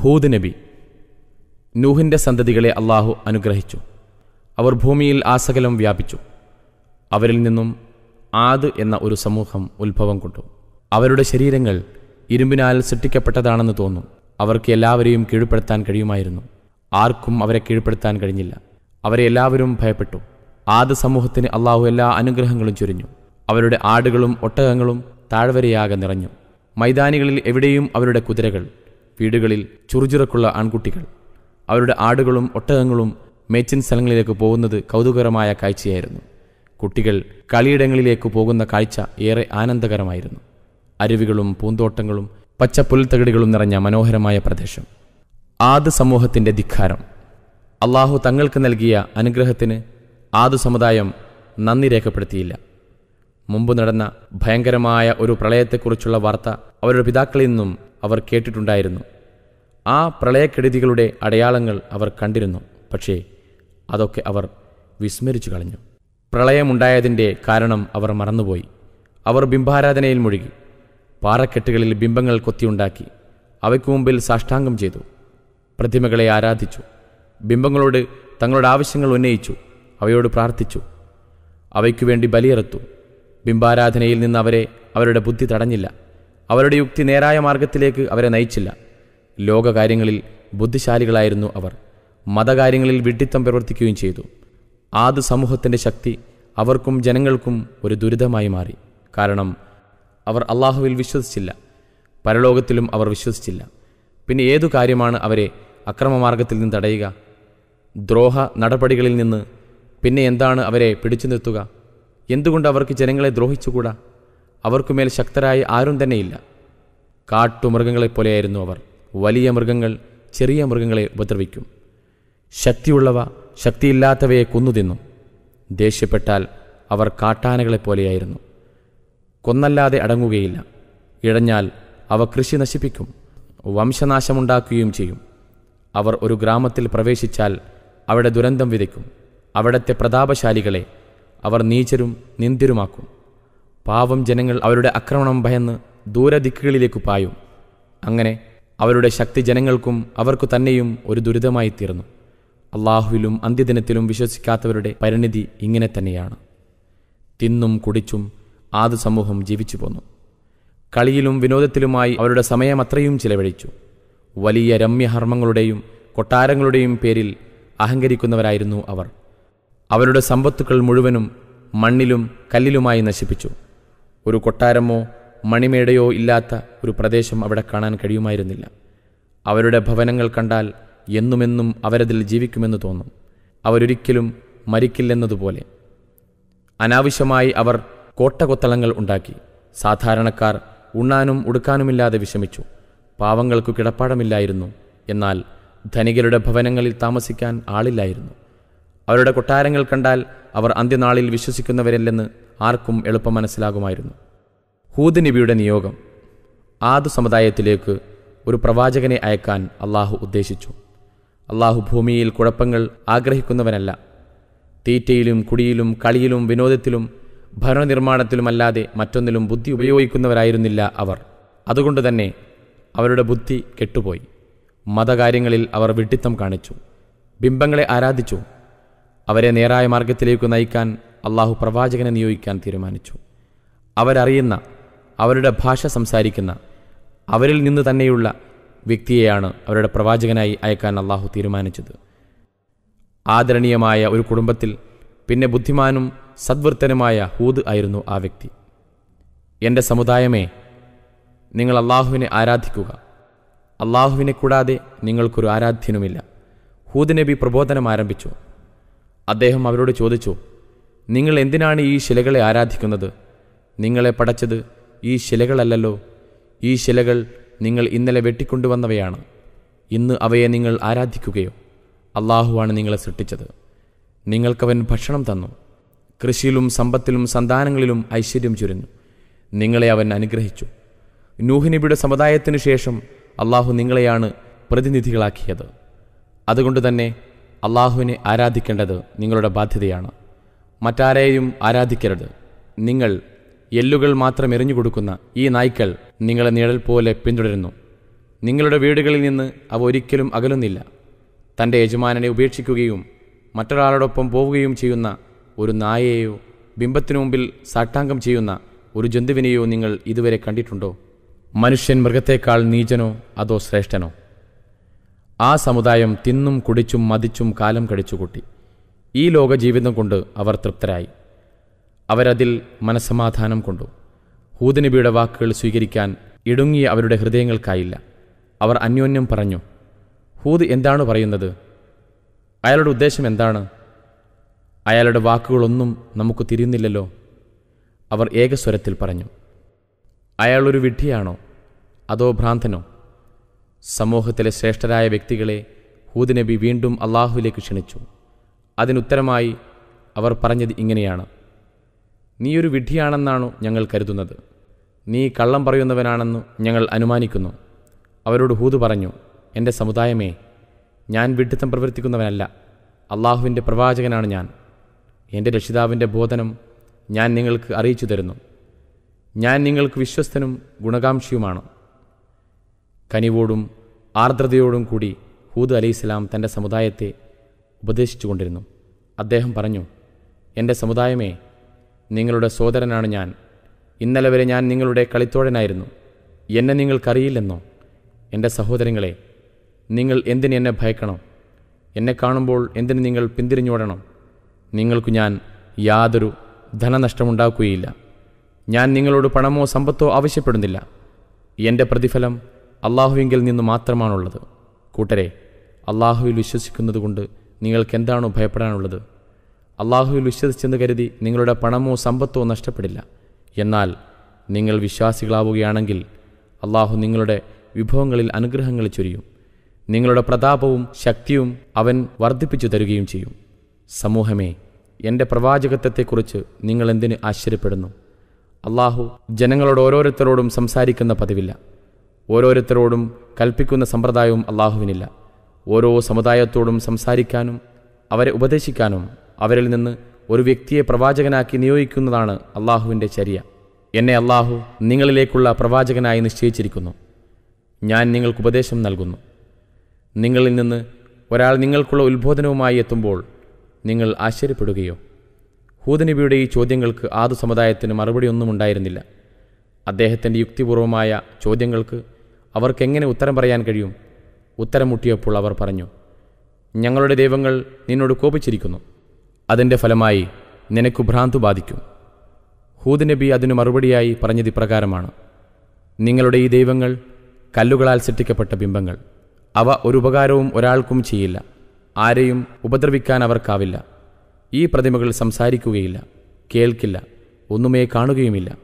ഹൂദ് നബി. നൂഹിന്റെ സന്തതികളെ അള്ളാഹു അനുഗ്രഹിച്ചു. അവർ ഭൂമിയിൽ ആസകലം വ്യാപിച്ചു. അവരിൽ നിന്നും ആദ് എന്ന ഒരു സമൂഹം ഉത്ഭവം കൊണ്ടു. അവരുടെ ശരീരങ്ങൾ ഇരുമ്പിനാൽ സൃഷ്ടിക്കപ്പെട്ടതാണെന്ന് തോന്നും. അവർക്ക് എല്ലാവരെയും കീഴ്പ്പെടുത്താൻ കഴിയുമായിരുന്നു. ആർക്കും അവരെ കീഴ്പ്പെടുത്താൻ കഴിഞ്ഞില്ല. അവരെ എല്ലാവരും ഭയപ്പെട്ടു. ആദ് സമൂഹത്തിന് അള്ളാഹു എല്ലാ അനുഗ്രഹങ്ങളും ചൊരിഞ്ഞു. അവരുടെ ആടുകളും ഒട്ടകങ്ങളും താഴ്വരയാകെ നിറഞ്ഞു. മൈതാനികളിൽ എവിടെയും അവരുടെ കുതിരകൾ വീടുകളിൽ ചുറുചുറക്കുള്ള ആൺകുട്ടികൾ. അവരുടെ ആടുകളും ഒട്ടകങ്ങളും മേച്ചിൻ സ്ഥലങ്ങളിലേക്ക് പോകുന്നത് കൗതുകരമായ കാഴ്ചയായിരുന്നു. കുട്ടികൾ കളിയിടങ്ങളിലേക്ക് പോകുന്ന കാഴ്ച ഏറെ ആനന്ദകരമായിരുന്നു. അരുവികളും പൂന്തോട്ടങ്ങളും പച്ച പുൽത്തകിടികളും നിറഞ്ഞ മനോഹരമായ പ്രദേശം. ആദ് സമൂഹത്തിന്റെ ധിക്കാരം. അള്ളാഹു തങ്ങൾക്ക് നൽകിയ അനുഗ്രഹത്തിന് ആദ് സമുദായം നന്ദി രേഖപ്പെടുത്തിയില്ല. മുമ്പ് നടന്ന ഭയങ്കരമായ ഒരു പ്രളയത്തെക്കുറിച്ചുള്ള വാർത്ത അവരുടെ പിതാക്കളിൽ നിന്നും അവർ കേട്ടിട്ടുണ്ടായിരുന്നു. ആ പ്രളയക്കെടുതികളുടെ അടയാളങ്ങൾ അവർ കണ്ടിരുന്നു. പക്ഷേ അതൊക്കെ അവർ വിസ്മരിച്ചു കളഞ്ഞു. പ്രളയമുണ്ടായതിന്റെ കാരണം അവർ മറന്നുപോയി. അവർ ബിംബാരാധനയിൽ മുഴുകി. പാറക്കെട്ടുകളിൽ ബിംബങ്ങൾ കൊത്തിയുണ്ടാക്കി. അവയ്ക്ക് മുമ്പിൽ സാഷ്ടാംഗം ചെയ്തു. പ്രതിമകളെ ആരാധിച്ചു. ബിംബങ്ങളോട് തങ്ങളുടെ ആവശ്യങ്ങൾ ഉന്നയിച്ചു. അവയോട് പ്രാർത്ഥിച്ചു. അവയ്ക്കു വേണ്ടി ബലിയിറത്തു. ബിംബാരാധനയിൽ നിന്ന് അവരെ അവരുടെ ബുദ്ധി തടഞ്ഞില്ല. അവരുടെ യുക്തി നേരായ മാർഗത്തിലേക്ക് അവരെ നയിച്ചില്ല. ലോകകാര്യങ്ങളിൽ ബുദ്ധിശാലികളായിരുന്നു അവർ. മതകാര്യങ്ങളിൽ വിഡ്ഢിത്തം പ്രവർത്തിക്കുകയും ചെയ്തു. ആദ് സമൂഹത്തിന്റെ ശക്തി അവർക്കും ജനങ്ങൾക്കും ഒരു ദുരിതമായി മാറി. കാരണം അവർ അള്ളാഹുവിൽ വിശ്വസിച്ചില്ല. പരലോകത്തിലും അവർ വിശ്വസിച്ചില്ല. പിന്നെ ഏതു കാര്യമാണ് അവരെ അക്രമമാർഗത്തിൽ നിന്ന് തടയുക? ദ്രോഹ നടപടികളിൽ നിന്ന് പിന്നെ എന്താണ് അവരെ പിടിച്ചു നിർത്തുക? എന്തുകൊണ്ട് അവർക്ക് ജനങ്ങളെ ദ്രോഹിച്ചുകൂടാ? അവർക്കുമേൽ ശക്തരായി ആരും തന്നെയില്ല. കാട്ടുമൃഗങ്ങളെപ്പോലെയായിരുന്നു അവർ. വലിയ മൃഗങ്ങൾ ചെറിയ മൃഗങ്ങളെ ഉപദ്രവിക്കും. ശക്തിയുള്ളവ ശക്തിയില്ലാത്തവയെ കൊന്നു ദേഷ്യപ്പെട്ടാൽ അവർ കാട്ടാനകളെപ്പോലെയായിരുന്നു. കൊന്നല്ലാതെ അടങ്ങുകയില്ല. ഇഴഞ്ഞാൽ അവ കൃഷി നശിപ്പിക്കും. വംശനാശമുണ്ടാക്കുകയും ചെയ്യും. അവർ ഒരു ഗ്രാമത്തിൽ പ്രവേശിച്ചാൽ അവിടെ ദുരന്തം വിതയ്ക്കും. അവിടത്തെ പ്രതാപശാലികളെ അവർ നീചരും നിന്ദ്യരുമാക്കും പാവം ജനങ്ങൾ അവരുടെ ആക്രമണം ഭയന്ന് ദൂരദിക്കുകളിലേക്ക് പായും. അങ്ങനെ അവരുടെ ശക്തി ജനങ്ങൾക്കും അവർക്കു തന്നെയും ഒരു ദുരിതമായി തീർന്നു. അള്ളാഹുവിലും അന്ത്യദിനത്തിലും വിശ്വസിക്കാത്തവരുടെ പരിണിതി ഇങ്ങനെ തന്നെയാണ്. തിന്നും കുടിച്ചും ആദ് സമൂഹം ജീവിച്ചു പോന്നു. കളിയിലും വിനോദത്തിലുമായി അവരുടെ സമയം അത്രയും ചിലവഴിച്ചു. വലിയ രമ്യഹർമ്മങ്ങളുടെയും കൊട്ടാരങ്ങളുടെയും പേരിൽ അഹങ്കരിക്കുന്നവരായിരുന്നു അവർ. അവരുടെ സമ്പത്തുക്കൾ മുഴുവനും മണ്ണിലും കല്ലിലുമായി നശിപ്പിച്ചു. ഒരു കൊട്ടാരമോ മണിമേടയോ ഇല്ലാത്ത ഒരു പ്രദേശം അവിടെ കാണാൻ കഴിയുമായിരുന്നില്ല. അവരുടെ ഭവനങ്ങൾ കണ്ടാൽ എന്നുമെന്നും അവരതിൽ ജീവിക്കുമെന്ന് തോന്നും. അവരൊരിക്കലും മരിക്കില്ലെന്നതുപോലെ. അനാവശ്യമായി അവർ കോട്ടകൊത്തളങ്ങൾ ഉണ്ടാക്കി. സാധാരണക്കാർ ഉണ്ണാനും ഉടുക്കാനുമില്ലാതെ വിഷമിച്ചു. പാവങ്ങൾക്കു കിടപ്പാടമില്ലായിരുന്നു. എന്നാൽ ധനികരുടെ ഭവനങ്ങളിൽ താമസിക്കാൻ ആളില്ലായിരുന്നു. അവരുടെ കൊട്ടാരങ്ങൾ കണ്ടാൽ അവർ അന്ത്യനാളിൽ വിശ്വസിക്കുന്നവരല്ലെന്ന് ആർക്കും എളുപ്പം മനസ്സിലാകുമായിരുന്നു ഹൂദ് നബിയുടെ നിയോഗം ആദു സമുദായത്തിലേക്ക് ഒരു പ്രവാചകനെ അയക്കാൻ അള്ളാഹു ഉദ്ദേശിച്ചു. അള്ളാഹു ഭൂമിയിൽ കുഴപ്പങ്ങൾ ആഗ്രഹിക്കുന്നവനല്ല. തീറ്റയിലും കുടിയിലും കളിയിലും വിനോദത്തിലും ഭരണനിർമ്മാണത്തിലുമല്ലാതെ മറ്റൊന്നിലും ബുദ്ധി ഉപയോഗിക്കുന്നവരായിരുന്നില്ല അവർ. അതുകൊണ്ട് തന്നെ അവരുടെ ബുദ്ധി കെട്ടുപോയി. മതകാര്യങ്ങളിൽ അവർ വിഡ്ഢിത്തം കാണിച്ചു. ബിംബങ്ങളെ ആരാധിച്ചു. അവരെ നേരായ മാർഗത്തിലേക്ക് നയിക്കാൻ അള്ളാഹു പ്രവാചകനെ നിയോഗിക്കാൻ തീരുമാനിച്ചു. അവരറിയുന്ന അവരുടെ ഭാഷ സംസാരിക്കുന്ന അവരിൽ നിന്ന് തന്നെയുള്ള വ്യക്തിയെയാണ് അവരുടെ പ്രവാചകനായി അയക്കാൻ അള്ളാഹു തീരുമാനിച്ചത്. ആദരണീയമായ ഒരു കുടുംബത്തിൽ പിന്നെ ബുദ്ധിമാനും സദ്വൃത്തനുമായ ഹൂദ് ആയിരുന്നു ആ വ്യക്തി. എന്റെ സമുദായമേ നിങ്ങൾ അള്ളാഹുവിനെ ആരാധിക്കുക. അള്ളാഹുവിനെ കൂടാതെ നിങ്ങൾക്കൊരു ആരാധ്യനുമില്ല. ഹൂദ് നബി പ്രബോധനം ആരംഭിച്ചു. അദ്ദേഹം അവരോട് ചോദിച്ചു നിങ്ങൾ എന്തിനാണ് ഈ ശിലകളെ ആരാധിക്കുന്നത്? നിങ്ങളെ പടച്ചത് ഈ ശിലകളല്ലല്ലോ. ഈ ശിലകൾ നിങ്ങൾ ഇന്നലെ വെട്ടിക്കൊണ്ടുവന്നവയാണ്. ഇന്ന് അവയെ നിങ്ങൾ ആരാധിക്കുകയോ? അള്ളാഹുവാണ് നിങ്ങളെ സൃഷ്ടിച്ചത്. നിങ്ങൾക്കവൻ ഭക്ഷണം തന്നു. കൃഷിയിലും സമ്പത്തിലും സന്താനങ്ങളിലും ഐശ്വര്യം ചുരുന്നു നിങ്ങളെ അവൻ അനുഗ്രഹിച്ചു. നൂഹിനബിയുടെ സമുദായത്തിനു ശേഷം അള്ളാഹു നിങ്ങളെയാണ് പ്രതിനിധികളാക്കിയത്. അതുകൊണ്ട് തന്നെ അള്ളാഹുവിനെ ആരാധിക്കേണ്ടത് നിങ്ങളുടെ ബാധ്യതയാണ്. മറ്റാരെയും ആരാധിക്കരുത്. നിങ്ങൾ എല്ലുകൾ മാത്രം എറിഞ്ഞു കൊടുക്കുന്ന ഈ നായ്ക്കൾ നിങ്ങളെ നിഴൽ പോലെ പിന്തുടരുന്നു. നിങ്ങളുടെ വീടുകളിൽ നിന്ന് അവ ഒരിക്കലും അകലുന്നില്ല. തന്റെ യജമാനനെ ഉപേക്ഷിക്കുകയും മറ്റൊരാളോടൊപ്പം പോവുകയും ചെയ്യുന്ന ഒരു നായയെയോ ബിംബത്തിനു മുമ്പിൽ സാട്ടാംഗം ചെയ്യുന്ന ഒരു ജന്തുവിനെയോ നിങ്ങൾ ഇതുവരെ കണ്ടിട്ടുണ്ടോ? മനുഷ്യൻ മൃഗത്തേക്കാൾ നീചനോ അതോ ശ്രേഷ്ഠനോ? ആ സമുദായം തിന്നും കുടിച്ചും മതിച്ചും കാലം കഴിച്ചുകൂട്ടി ഈ ലോകജീവിതം കൊണ്ട് അവർ തൃപ്തരായി. അവരതിൽ മനസമാധാനം കൊണ്ടു. ഹൂദനബിയുടെ വാക്കുകൾ സ്വീകരിക്കാൻ ഇടുങ്ങിയ അവരുടെ ഹൃദയങ്ങൾക്കായില്ല. അവർ അന്യോന്യം പറഞ്ഞു ഹൂദ് എന്താണ് പറയുന്നത്? അയാളുടെ ഉദ്ദേശം എന്താണ്? അയാളുടെ വാക്കുകളൊന്നും നമുക്ക് തിരിയുന്നില്ലല്ലോ. അവർ ഏകസ്വരത്തിൽ പറഞ്ഞു അയാളൊരു വിഡ്ഢിയാണോ? അതോ ഭ്രാന്തനോ? സമൂഹത്തിലെ ശ്രേഷ്ഠരായ വ്യക്തികളെ ഹൂദ് നബി വീണ്ടും അള്ളാഹുവിലേക്ക് ക്ഷണിച്ചു. അതിനുത്തരമായി അവർ പറഞ്ഞത് ഇങ്ങനെയാണ്. നീയൊരു വിഡ്ഢിയാണെന്നാണു ഞങ്ങൾ കരുതുന്നത്. നീ കള്ളം പറയുന്നവനാണെന്നു ഞങ്ങൾ അനുമാനിക്കുന്നു. അവരോട് ഹൂദ് പറഞ്ഞു എന്റെ സമുദായമേ ഞാൻ വിഡ്ഢിത്തം പ്രവർത്തിക്കുന്നവനല്ല. അള്ളാഹുവിന്റെ പ്രവാചകനാണ് ഞാൻ. എന്റെ രക്ഷിതാവിന്റെ ബോധനം ഞാൻ നിങ്ങൾക്ക് അറിയിച്ചു തരുന്നു. ഞാൻ നിങ്ങൾക്ക് വിശ്വസ്തനും ഗുണകാംക്ഷിയുമാണ്. കനിവോടും ആർദ്രതയോടും കൂടി ഹൂദ് അലൈഹിസ്ലാം തന്റെ സമുദായത്തെ ഉപദേശിച്ചുകൊണ്ടിരുന്നു. അദ്ദേഹം പറഞ്ഞു എന്റെ സമുദായമേ നിങ്ങളുടെ സോദരനാണ് ഞാൻ. ഇന്നലെ വരെ ഞാൻ നിങ്ങളുടെ കളിത്തോഴനായിരുന്നു. എന്നെ നിങ്ങൾക്കറിയില്ലെന്നോ? എന്റെ സഹോദരങ്ങളെ നിങ്ങൾ എന്തിന് എന്നെ ഭയക്കണം? എന്നെ കാണുമ്പോൾ എന്തിന് നിങ്ങൾ പിന്തിരിഞ്ഞോടണം? നിങ്ങൾക്ക് ഞാൻ യാതൊരു ധനനഷ്ടമുണ്ടാക്കുകയില്ല. ഞാൻ നിങ്ങളോട് പണമോ സമ്പത്തോ ആവശ്യപ്പെടുന്നില്ല. എന്റെ പ്രതിഫലം അള്ളാഹുവിങ്കിൽ നിന്ന് മാത്രമാണുള്ളത്. കൂട്ടരെ അള്ളാഹുവിൽ വിശ്വസിക്കുന്നതുകൊണ്ട് നിങ്ങൾക്ക് എന്താണോ ഭയപ്പെടാനുള്ളത്? അള്ളാഹുവിൽ വിശ്വസിച്ചെന്ന് കരുതി നിങ്ങളുടെ പണമോ സമ്പത്തോ നഷ്ടപ്പെടില്ല. എന്നാൽ നിങ്ങൾ വിശ്വാസികളാവുകയാണെങ്കിൽ അള്ളാഹു നിങ്ങളുടെ വിഭവങ്ങളിൽ അനുഗ്രഹങ്ങൾ ചൊരിയും. നിങ്ങളുടെ പ്രതാപവും ശക്തിയും അവൻ വർദ്ധിപ്പിച്ചു തരുകയും ചെയ്യും. സമൂഹമേ എന്റെ പ്രവാചകത്വത്തെക്കുറിച്ച് നിങ്ങൾ എന്തിന് ആശ്ചര്യപ്പെടുന്നു? അള്ളാഹു ജനങ്ങളോട് ഓരോരുത്തരോടും സംസാരിക്കുന്ന പതിവില്ല. ഓരോരുത്തരോടും കൽപ്പിക്കുന്ന സമ്പ്രദായവും അള്ളാഹുവിനില്ല. ഓരോ സമുദായത്തോടും സംസാരിക്കാനും അവരെ ഉപദേശിക്കാനും അവരിൽ നിന്ന് ഒരു വ്യക്തിയെ പ്രവാചകനാക്കി നിയോഗിക്കുന്നതാണ് അള്ളാഹുവിന്റെ ചര്യ. എന്നെ അള്ളാഹു നിങ്ങളിലേക്കുള്ള പ്രവാചകനായി നിശ്ചയിച്ചിരിക്കുന്നു. ഞാൻ നിങ്ങൾക്ക് ഉപദേശം നൽകുന്നു. നിങ്ങളിൽ നിന്ന് ഒരാൾ നിങ്ങൾക്കുള്ള ഉത്ബോധനവുമായി എത്തുമ്പോൾ നിങ്ങൾ ആശ്ചര്യപ്പെടുകയോ? ഹൂദനബിയുടെ ഈ ചോദ്യങ്ങൾക്ക് ആദു സമുദായത്തിന് മറുപടിയൊന്നും ഉണ്ടായിരുന്നില്ല. അദ്ദേഹത്തിന്റെ യുക്തിപൂർവമായ ചോദ്യങ്ങൾക്ക് അവർക്കെങ്ങനെ ഉത്തരം പറയാൻ കഴിയും? ഉത്തരം മുട്ടിയപ്പോൾ അവർ പറഞ്ഞു ഞങ്ങളുടെ ദൈവങ്ങൾ നിന്നോട് കോപിച്ചിരിക്കുന്നു. അതിന്റെ ഫലമായി നിനക്ക് ഭ്രാന്തു ബാധിക്കും. ഹൂദ് നബി അതിനു മറുപടിയായി പറഞ്ഞത് ഇപ്രകാരമാണ് നിങ്ങളുടെ ഈ ദൈവങ്ങൾ കല്ലുകളാൽ സൃഷ്ടിക്കപ്പെട്ട ബിംബങ്ങൾ. അവ ഒരു ഉപകാരവും ഒരാൾക്കും ചെയ്യില്ല. ആരെയും ഉപദ്രവിക്കാൻ അവർക്കാവില്ല. ഈ പ്രതിമകൾ സംസാരിക്കുകയില്ല കേൾക്കില്ല ഒന്നുമേ കാണുകയുമില്ല.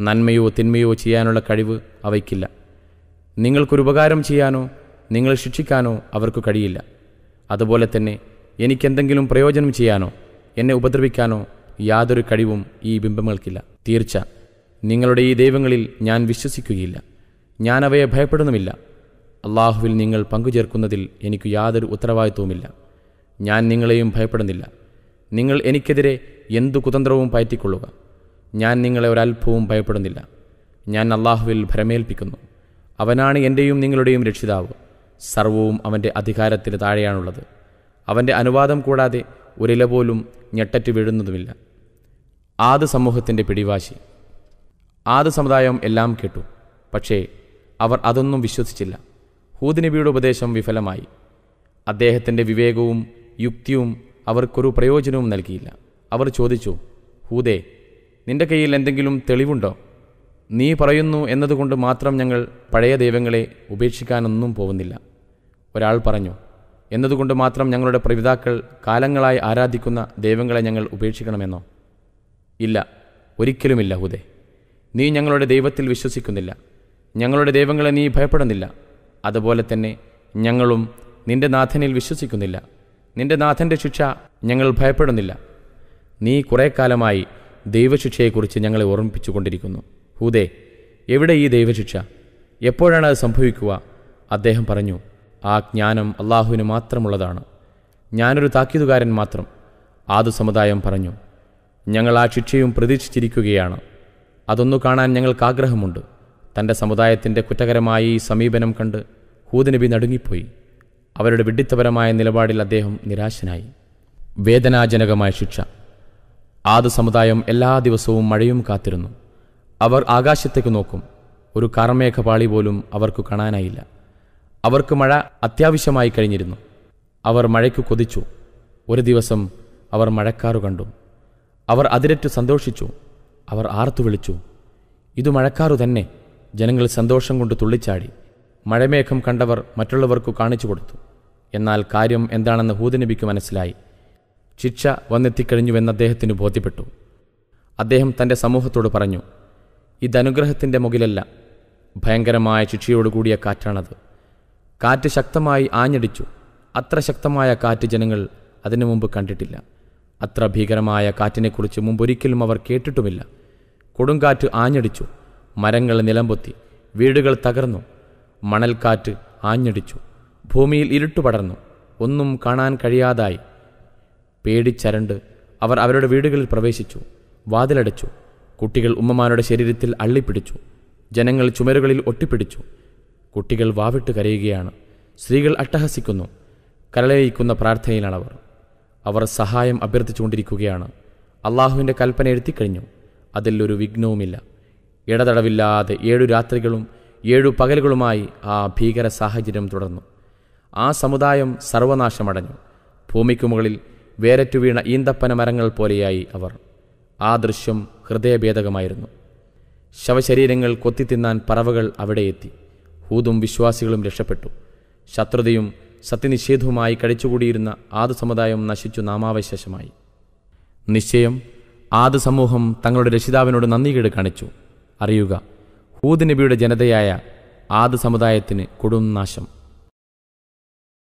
നന്മയോ തിന്മയോ ചെയ്യാനുള്ള കഴിവ് അവയ്ക്കില്ല. നിങ്ങൾക്കൊരു ഉപകാരം ചെയ്യാനോ നിങ്ങൾ ശിക്ഷിക്കാനോ അവർക്ക് കഴിയില്ല. അതുപോലെ തന്നെ എനിക്കെന്തെങ്കിലും പ്രയോജനം ചെയ്യാനോ എന്നെ ഉപദ്രവിക്കാനോ യാതൊരു കഴിവും ഈ ബിംബങ്ങൾക്കില്ല. തീർച്ച നിങ്ങളുടെ ഈ ദൈവങ്ങളിൽ ഞാൻ വിശ്വസിക്കുകയില്ല. ഞാൻ അവയെ ഭയപ്പെടുന്നുമില്ല. അള്ളാഹുവിൽ നിങ്ങൾ പങ്കുചേർക്കുന്നതിൽ എനിക്ക് യാതൊരു ഉത്തരവാദിത്വവുമില്ല. ഞാൻ നിങ്ങളെയും ഭയപ്പെടുന്നില്ല. നിങ്ങൾ എനിക്കെതിരെ എന്തു കുതന്ത്രവും പയറ്റിക്കൊള്ളുക. ഞാൻ നിങ്ങളെ ഒരൽപ്പവും ഭയപ്പെടുന്നില്ല. ഞാൻ അള്ളാഹുവിൽ ഭരമേൽപ്പിക്കുന്നു. അവനാണ് എന്റെയും നിങ്ങളുടെയും രക്ഷിതാവ്. സർവവും അവന്റെ അധികാരത്തിന് താഴെയാണുള്ളത്. അവന്റെ അനുവാദം കൂടാതെ ഒരില പോലും ഞെട്ടറ്റ് വീഴുന്നതുമില്ല. ആദ് സമൂഹത്തിന്റെ പിടിവാശി. ആദ് സമുദായം എല്ലാം കേട്ടു. പക്ഷേ അവർ അതൊന്നും വിശ്വസിച്ചില്ല. ഹൂദ് നബിയുടെ ഉപദേശം വിഫലമായി. അദ്ദേഹത്തിന്റെ വിവേകവും യുക്തിയും അവർക്കൊരു പ്രയോജനവും നൽകിയില്ല. അവർ ചോദിച്ചു ഹൂദേ നിന്റെ കയ്യിൽ എന്തെങ്കിലും തെളിവുണ്ടോ? നീ പറയുന്നു എന്നതുകൊണ്ട് മാത്രം ഞങ്ങൾ പഴയ ദൈവങ്ങളെ ഉപേക്ഷിക്കാനൊന്നും പോകുന്നില്ല. ഒരാൾ പറഞ്ഞു എന്നതുകൊണ്ട് മാത്രം ഞങ്ങളുടെ പ്രവിതാക്കൾ കാലങ്ങളായി ആരാധിക്കുന്ന ദൈവങ്ങളെ ഞങ്ങൾ ഉപേക്ഷിക്കണമെന്നോ? ഇല്ല ഒരിക്കലുമില്ല ഹുദേ. നീ ഞങ്ങളുടെ ദൈവത്തിൽ വിശ്വസിക്കുന്നില്ല. ഞങ്ങളുടെ ദൈവങ്ങളെ നീ ഭയപ്പെടുന്നില്ല. അതുപോലെ തന്നെ ഞങ്ങളും നിന്റെ നാഥനിൽ വിശ്വസിക്കുന്നില്ല. നിന്റെ നാഥന്റെ ശിക്ഷ ഞങ്ങൾ ഭയപ്പെടുന്നില്ല. നീ കുറേ കാലമായി ദൈവശിക്ഷയെക്കുറിച്ച് ഞങ്ങളെ ഓർമ്മിപ്പിച്ചുകൊണ്ടിരിക്കുന്നു. ഹൂദേ എവിടെ ഈ ദൈവശിക്ഷ? എപ്പോഴാണ് അത് സംഭവിക്കുക? അദ്ദേഹം പറഞ്ഞു ആ ജ്ഞാനം അള്ളാഹുവിന് മാത്രമുള്ളതാണ്. ഞാനൊരു താക്കീതുകാരൻ മാത്രം. ആദു സമുദായം പറഞ്ഞു ഞങ്ങൾ ആ ശിക്ഷയും പ്രതീക്ഷിച്ചിരിക്കുകയാണ്. അതൊന്നു കാണാൻ ഞങ്ങൾക്ക് ആഗ്രഹമുണ്ട്. തന്റെ സമുദായത്തിന്റെ കുറ്റകരമായ ഈ സമീപനം കണ്ട് ഹൂദനബി നടുങ്ങിപ്പോയി. അവരുടെ വിഡിത്തപരമായ നിലപാടിൽ അദ്ദേഹം നിരാശനായി. വേദനാജനകമായ ശിക്ഷ. ആദ് സമുദായം എല്ലാ ദിവസവും മഴയും കാത്തിരുന്നു. അവർ ആകാശത്തേക്ക് നോക്കും. ഒരു കർമേഘപാളി പോലും അവർക്ക് കാണാനായില്ല. അവർക്ക് മഴ അത്യാവശ്യമായി കഴിഞ്ഞിരുന്നു. അവർ മഴയ്ക്ക് കൊതിച്ചു. ഒരു ദിവസം അവർ മഴക്കാറു കണ്ടു. അവർ അതിരറ്റു സന്തോഷിച്ചു. അവർ ആർത്തു വിളിച്ചു. ഇതു മഴക്കാറു തന്നെ. ജനങ്ങൾ സന്തോഷം കൊണ്ട് തുള്ളിച്ചാടി. മഴമേഘം കണ്ടവർ മറ്റുള്ളവർക്കു കാണിച്ചു കൊടുത്തു. എന്നാൽ കാര്യം എന്താണെന്ന് ഹൂദനബിക്ക് മനസ്സിലായി. ശിക്ഷ വന്നെത്തിക്കഴിഞ്ഞുവെന്ന് അദ്ദേഹത്തിന് ബോധ്യപ്പെട്ടു. അദ്ദേഹം തന്റെ സമൂഹത്തോട് പറഞ്ഞു ഇതനുഗ്രഹത്തിന്റെ മുകിലല്ല. ഭയങ്കരമായ ശിക്ഷയോടുകൂടിയ കാറ്റാണത്. കാറ്റ് ശക്തമായി ആഞ്ഞടിച്ചു. അത്ര ശക്തമായ കാറ്റ് ജനങ്ങൾ അതിനു മുമ്പ് കണ്ടിട്ടില്ല. അത്ര ഭീകരമായ കാറ്റിനെക്കുറിച്ച് മുമ്പൊരിക്കലും അവർ കേട്ടിട്ടുമില്ല. കൊടുങ്കാറ്റ് ആഞ്ഞടിച്ചു. മരങ്ങൾ നിലംപൊത്തി. വീടുകൾ തകർന്നു. മണൽക്കാറ്റ് ആഞ്ഞടിച്ചു. ഭൂമിയിൽ ഇരുട്ടു പടർന്നു. ഒന്നും കാണാൻ കഴിയാതായി. പേടിച്ചരണ്ട് അവർ അവരുടെ വീടുകളിൽ പ്രവേശിച്ചു. വാതിലടച്ചു. കുട്ടികൾ ഉമ്മമാരുടെ ശരീരത്തിൽ അള്ളിപ്പിടിച്ചു. ജനങ്ങൾ ചുമരുകളിൽ ഒട്ടിപ്പിടിച്ചു. കുട്ടികൾ വാവിട്ട് കരയുകയാണ്. സ്ത്രീകൾ അട്ടഹസിക്കുന്നു. കരളയിക്കുന്ന പ്രാർത്ഥനയിലാണവർ. അവർ സഹായം അഭ്യർത്ഥിച്ചുകൊണ്ടിരിക്കുകയാണ്. അള്ളാഹുവിന്റെ കൽപ്പന എഴുത്തിക്കഴിഞ്ഞു. അതിലൊരു വിഘ്നവുമില്ല. ഇടതടവില്ലാതെ ഏഴു രാത്രികളും ഏഴു പകലുകളുമായി ആ ഭീകര സാഹചര്യം തുടർന്നു. ആ സമുദായം സർവനാശമടഞ്ഞു. ഭൂമിക്കു മുകളിൽ വേരറ്റു വീണ ഈന്തപ്പന മരങ്ങൾ പോലെയായി അവർ. ആ ദൃശ്യം ഹൃദയഭേദകമായിരുന്നു. ശവശരീരങ്ങൾ കൊത്തിത്തിന്നാൻ പറവകൾ അവിടെ എത്തി. ഹൂതും വിശ്വാസികളും രക്ഷപ്പെട്ടു. ശത്രുതയും സത്യനിഷേധവുമായി കഴിച്ചുകൂടിയിരുന്ന ആദ് സമുദായം നശിച്ചു നാമാവശേഷമായി. നിശ്ചയം ആദ് സമൂഹം തങ്ങളുടെ രക്ഷിതാവിനോട് നന്ദികേട് കാണിച്ചു. അറിയുക ഹൂദ് നബിയുടെ ജനതയായ ആദ് സമുദായത്തിന് കൊടും നാശം.